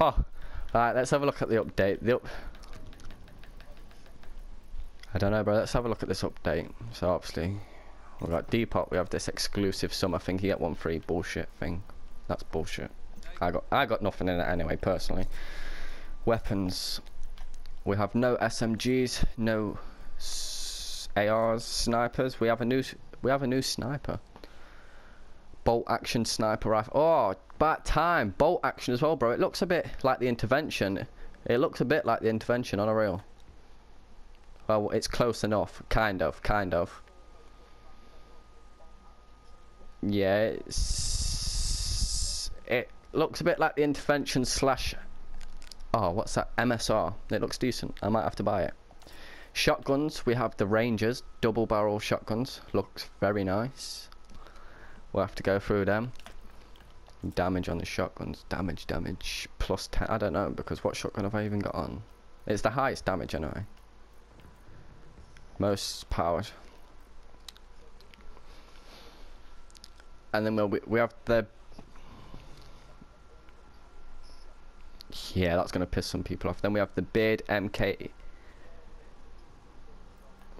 Huh. Alright, let's have a look at the update. The up I don't know, bro. Let's have a look at this update. So obviously, we've got Depot. We have this exclusive summer thing. You get one free bullshit thing. That's bullshit. I got I got nothing in it anyway, personally. Weapons. We have no SMGs, no ARs, snipers. We have a new we have a new sniper. Bolt action sniper rifle. Oh, about time. Bolt action as well, bro. It looks a bit like the intervention. It looks a bit like the intervention on a real. Well, it's close enough. Kind of, kind of. Yeah, it looks a bit like the intervention slash... Oh, what's that? MSR. It looks decent. I might have to buy it. Shotguns, we have the Rangers, double barrel shotguns. Looks very nice. We'll have to go through them. Damage on the shotguns. Damage, damage. Plus 10. I don't know, because what shotgun have I even got on? It's the highest damage anyway. Most powered. And then we'll, we, we have the... Yeah, that's going to piss some people off. Then we have the Beard MK...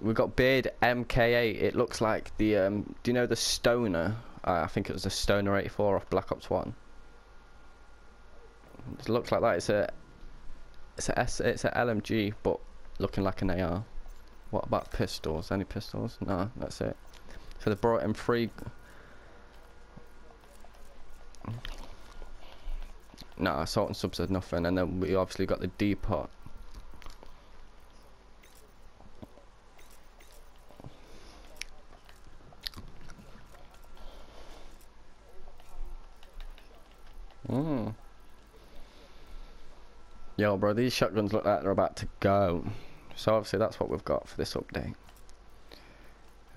We've got Beard MK8. It looks like the... Um, do you know the Stoner? Uh, I think it was a Stoner 84 off Black Ops 1. It looks like that. It's a... It's a S, it's a LMG, but looking like an AR. What about pistols? Any pistols? No, that's it. So they brought in three. No, assault and subs said nothing, and then we obviously got the depot. Mm. Yo, bro, these shotguns look like they're about to go. So obviously that's what we've got for this update.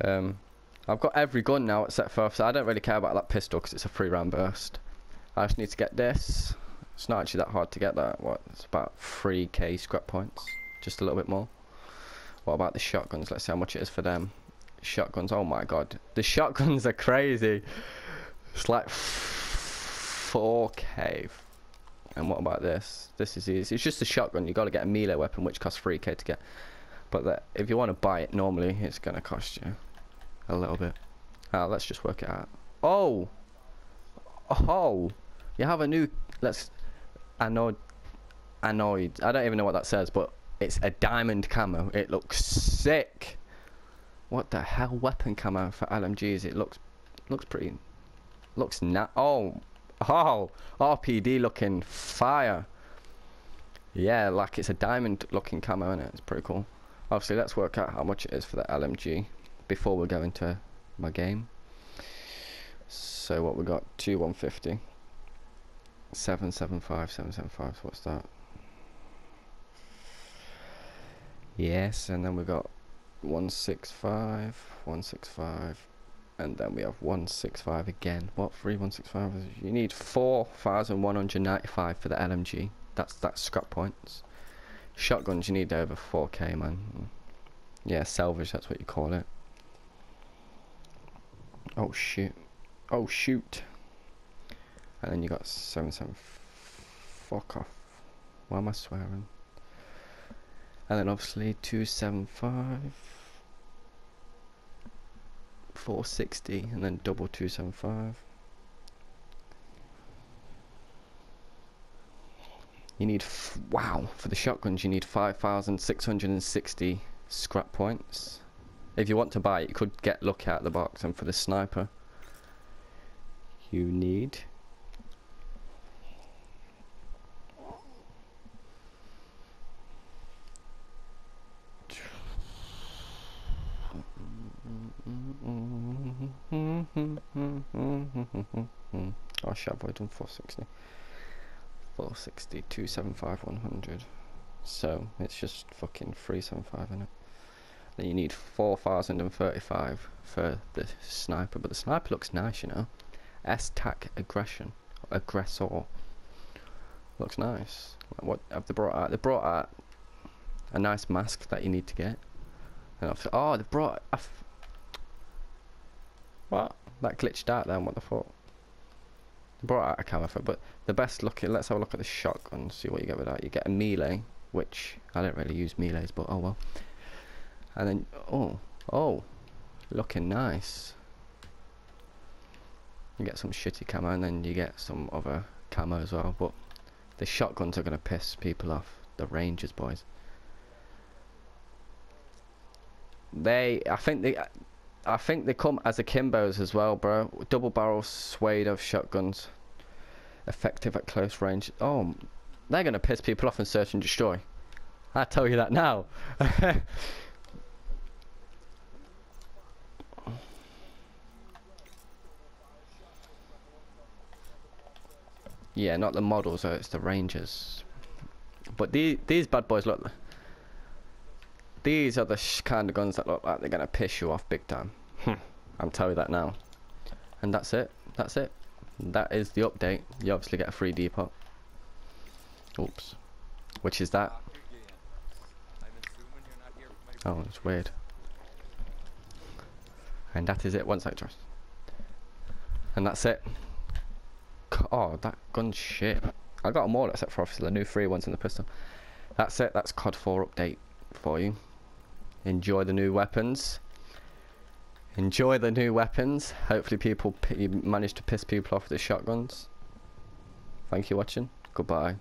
Um, I've got every gun now except for, so I don't really care about that pistol because it's a free round burst. I just need to get this. It's not actually that hard to get that. What? It's about 3k scrap points. Just a little bit more. What about the shotguns? Let's see how much it is for them. Shotguns, oh my god. The shotguns are crazy. It's like 4k, and what about this? This is easy. It's just a shotgun. You got to get a melee weapon, which costs 3k to get. But that, if you want to buy it normally, it's going to cost you a little bit. Ah, let's just work it out. Oh! Oh! You have a new... Let's... Annoyed... Annoyed. I don't even know what that says, but it's a diamond camo. It looks sick! What the hell? Weapon camo for LMGs. It looks... Looks pretty... Looks na... Oh! Oh, RPD looking fire. Yeah, like it's a diamond looking camo in it. It's pretty cool. Obviously, let's work out how much it is for the LMG before we go into my game. So what we got? Two 150. 775, 775, so what's that? Yes, and then we've got 165, 165, and then we have 165 again. What 3165 you need 4195 for the LMG that's that's scrap points. Shotguns you need over 4k man. Yeah salvage that's what you call it. Oh shoot oh shoot. And then you got 77 fuck off. Why am I swearing? And then obviously 275 460 and then double 275 you need wow for the shotguns you need 5660 scrap points. If you want to buy it you could get lucky out of the box and for the sniper you need oh shit, I've already done 460. 460, 275, 100. So, it's just fucking 375 in. Then you need 4035 for the sniper, but the sniper looks nice, you know. S-TAC aggression. Aggressor. Looks nice. Like what have they brought out? They brought out a nice mask that you need to get. And I've, oh, they brought. I've, what? That glitched out then. What the fuck? brought out a camera for but the best looking. Let's have a look at the shotgun. See what you get with that. You get a melee, which I don't really use melees, but oh well. And then oh oh, looking nice. You get some shitty camo, and then you get some other camo as well. But the shotguns are gonna piss people off. The Rangers boys. They, I think they, I think they come as akimbos as well, bro. Double barrel sawed-off shotguns, effective at close range. Oh, they're gonna piss people off in search and destroy. I tell you that now. yeah, not the models, though, it's the Rangers. But these these bad boys look. These are the kind of guns that look like they're gonna piss you off big time. Hmm. I'm telling you that now. And that's it. That's it. That is the update. You obviously get a free depot. Oops. Which is that? Oh, it's weird. And that is it. One sec, Josh. And that's it. Oh, that gun's shit. I got them all except for obviously the new free ones in the pistol. That's it. That's COD 4 update for you. Enjoy the new weapons. Enjoy the new weapons. Hopefully people manage to piss people off with the shotguns. Thank you for watching. Goodbye.